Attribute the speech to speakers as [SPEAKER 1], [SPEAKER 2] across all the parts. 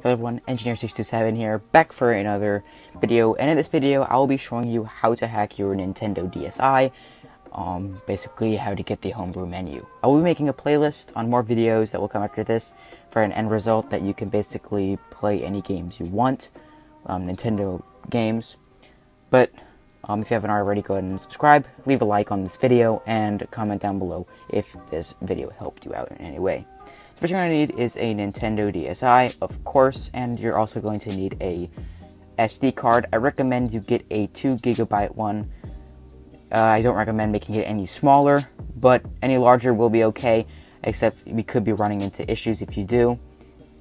[SPEAKER 1] Hello everyone, Engineer627 here, back for another video, and in this video I will be showing you how to hack your Nintendo DSi, um, basically how to get the homebrew menu. I will be making a playlist on more videos that will come after this for an end result that you can basically play any games you want, um, Nintendo games, but um, if you haven't already, go ahead and subscribe, leave a like on this video, and comment down below if this video helped you out in any way. First you're going to need is a Nintendo DSi, of course, and you're also going to need a SD card. I recommend you get a 2 gigabyte one. Uh, I don't recommend making it any smaller, but any larger will be okay, except we could be running into issues if you do.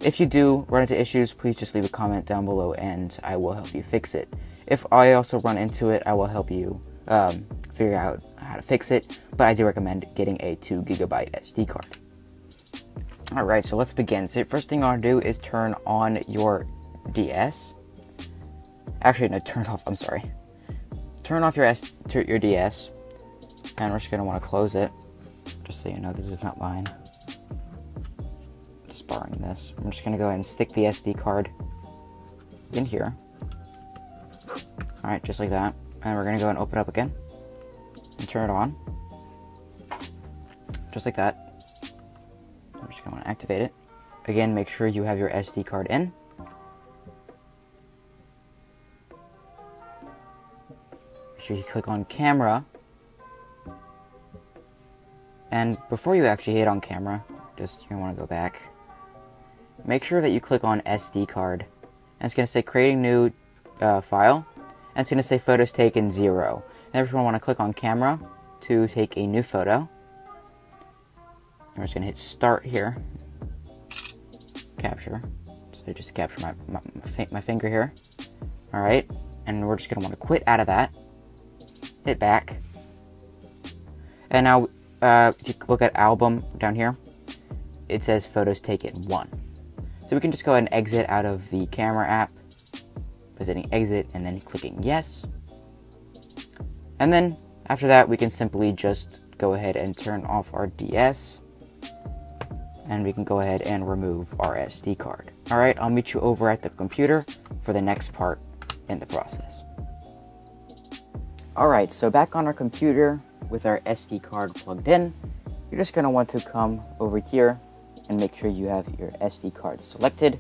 [SPEAKER 1] If you do run into issues, please just leave a comment down below and I will help you fix it. If I also run into it, I will help you um, figure out how to fix it, but I do recommend getting a 2 gigabyte SD card. Alright, so let's begin. So first thing I want to do is turn on your DS. Actually, no, turn off, I'm sorry. Turn off your, S your DS, and we're just going to want to close it. Just so you know, this is not mine. Just borrowing this. I'm just going to go ahead and stick the SD card in here. Alright, just like that. And we're going to go and open it up again. And turn it on. Just like that going to activate it. Again, make sure you have your SD card in. Make sure you click on camera. And before you actually hit on camera, just you want to go back. Make sure that you click on SD card. And it's going to say creating new uh, file. And it's going to say photos taken zero. And then we want to click on camera to take a new photo. I'm just gonna hit start here. Capture. So just capture my, my, my finger here. All right, and we're just gonna wanna quit out of that. Hit back. And now, uh, if you look at album down here, it says photos taken one. So we can just go ahead and exit out of the camera app, hitting exit and then clicking yes. And then after that, we can simply just go ahead and turn off our DS and we can go ahead and remove our SD card. Alright, I'll meet you over at the computer for the next part in the process. Alright, so back on our computer with our SD card plugged in, you're just going to want to come over here and make sure you have your SD card selected,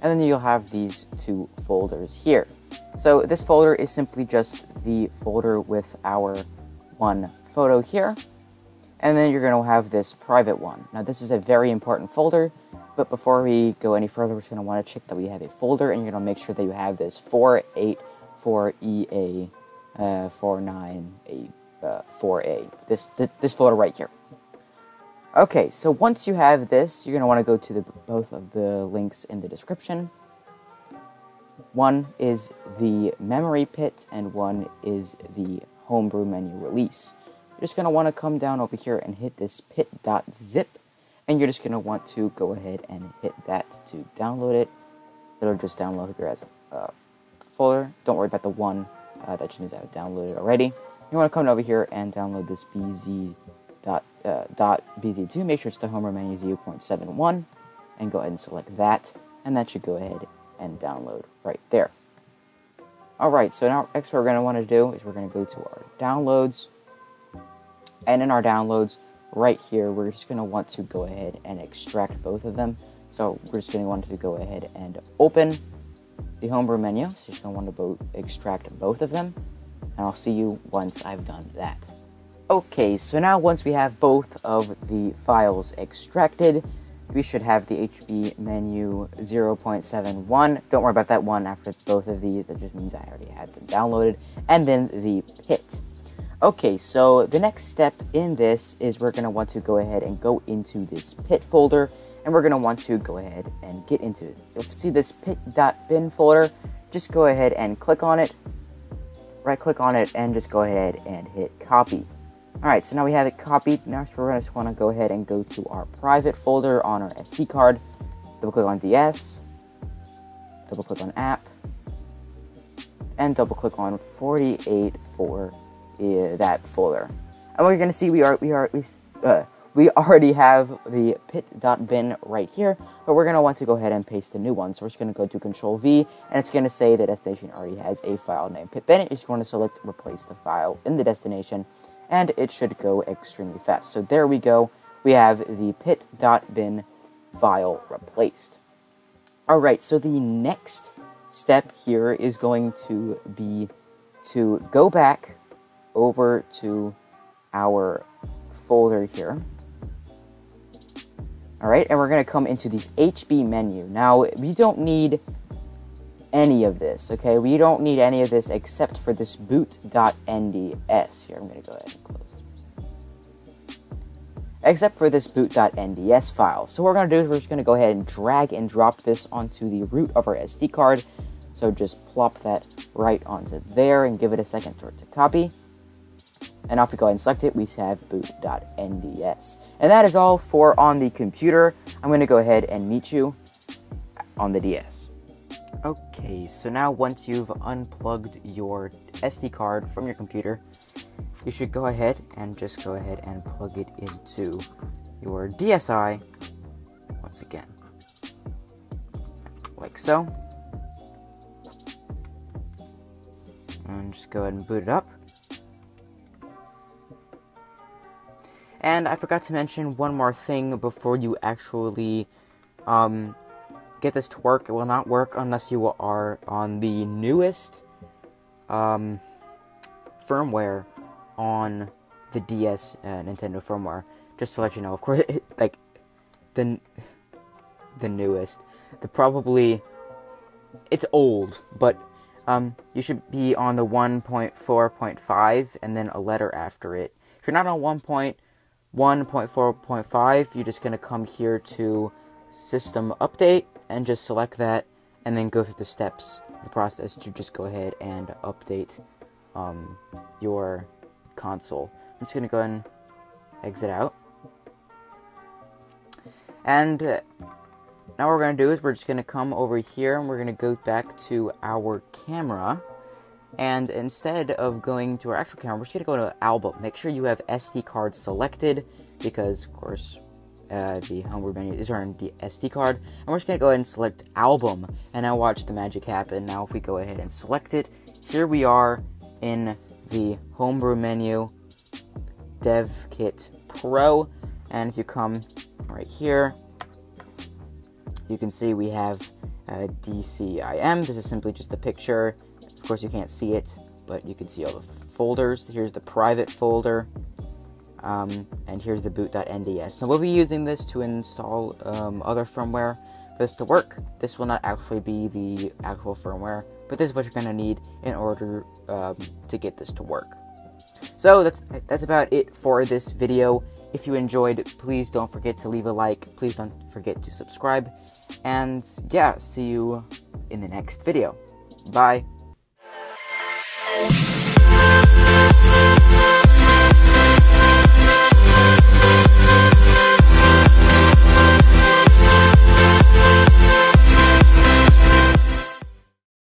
[SPEAKER 1] and then you'll have these two folders here. So this folder is simply just the folder with our one photo here, and then you're going to have this private one. Now this is a very important folder, but before we go any further, we're going to want to check that we have a folder, and you're going to make sure that you have this 484EA uh, 49A uh, 4A. This, th this folder right here. Okay, so once you have this, you're going to want to go to the, both of the links in the description. One is the memory pit, and one is the homebrew menu release you're just going to want to come down over here and hit this pit.zip and you're just going to want to go ahead and hit that to download it. It'll just download here as a uh, folder. Don't worry about the one uh, that just means I've downloaded already. You want to come over here and download this BZ dot, uh, dot BZ2. Make sure it's the homebrew menu 0.71 and go ahead and select that and that should go ahead and download right there. Alright, so now next what we're going to want to do is we're going to go to our downloads and in our downloads right here, we're just going to want to go ahead and extract both of them. So we're just going to want to go ahead and open the homebrew menu. So just going to want to bo extract both of them. And I'll see you once I've done that. Okay, so now once we have both of the files extracted, we should have the HB menu 0.71. Don't worry about that one after both of these. That just means I already had them downloaded. And then the pit. Okay, so the next step in this is we're going to want to go ahead and go into this pit folder and we're going to want to go ahead and get into it. You'll see this pit.bin folder, just go ahead and click on it, right click on it and just go ahead and hit copy. Alright, so now we have it copied, now we're going to just want to go ahead and go to our private folder on our SD card, double click on DS, double click on app, and double click on 48 for that folder. And you're gonna see, we are we are we uh, we already have the pit.bin right here, but we're going to want to go ahead and paste a new one. So we're just going to go to Control V, and it's going to say the destination already has a file named pitbin. You're just to select replace the file in the destination, and it should go extremely fast. So there we go. We have the pit.bin file replaced. Alright, so the next step here is going to be to go back over to our folder here. Alright, and we're to come into this HB menu. Now, we don't need any of this, okay? We don't need any of this except for this boot.nds. Here, I'm to go ahead and close this. Except for this boot.nds file. So what we're to do is we're just to go ahead and drag and drop this onto the root of our SD card. So just plop that right onto there and give it a second for it to copy. And if we go ahead and select it, we have boot.nds. And that is all for on the computer. I'm going to go ahead and meet you on the DS. Okay, so now once you've unplugged your SD card from your computer, you should go ahead and just go ahead and plug it into your DSi once again. Like so. And just go ahead and boot it up. And I forgot to mention one more thing before you actually um, get this to work. It will not work unless you are on the newest um, firmware on the DS uh, Nintendo firmware. Just to let you know, of course, like the the newest, the probably it's old, but um, you should be on the 1.4.5 and then a letter after it. If you're not on 1. 1.4.5, you're just going to come here to System Update and just select that and then go through the steps, the process to just go ahead and update um, your console. I'm just going to go and exit out. And uh, now what we're going to do is we're just going to come over here and we're going to go back to our camera. And instead of going to our actual camera, we're just to go to album. Make sure you have SD card selected because, of course, uh, the homebrew menu is on the SD card. And we're just to go ahead and select album. And now watch the magic happen. Now if we go ahead and select it, here we are in the homebrew menu, Dev Kit Pro. And if you come right here, you can see we have uh, DCIM. This is simply just a picture course, you can't see it, but you can see all the folders. Here's the private folder, um, and here's the boot.nds. Now, we'll be using this to install um, other firmware for this to work. This will not actually be the actual firmware, but this is what you're going to need in order um, to get this to work. So that's that's about it for this video. If you enjoyed, please don't forget to leave a like. Please don't forget to subscribe. And yeah, see you in the next video. Bye.